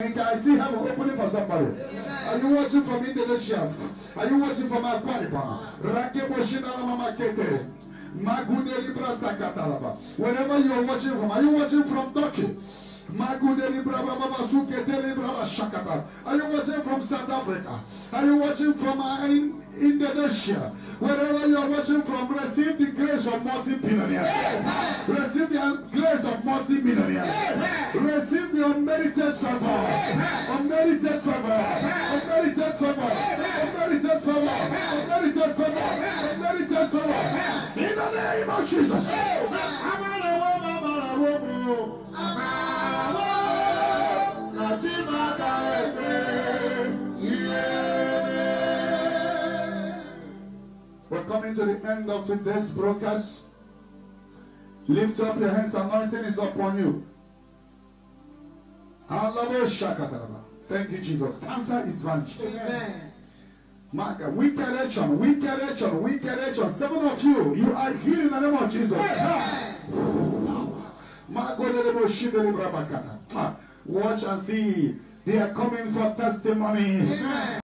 I see heaven opening for somebody. Are you watching from Indonesia? Are you watching from Aquariba? Rakebo Shinala Mama Kete. Magude Libra Sakatalaba. Wherever you are watching from, are you watching from Turkey? Magude Libra Baba Sukete Libra Shakata. Are you watching from South Africa? Are you watching from uh, in Indonesia? Wherever you are watching from, receive the grace of multi-billionaires. Receive the grace of multi-millionaires. Receive unmerited favor. Unmerited favor. Unmerited favor. Unmerited favor. Unmerited favor. Unmerited favor. In the name of Jesus. We're coming to the end of today's broadcast. Lift up your hands, anointing is upon you. Thank you, Jesus. Cancer is vanished. Amen. Mark, weak erection, weak erection, weak erection. Seven of you, you are healed in the name of Jesus. Mark, Watch and see. They are coming for testimony. Amen.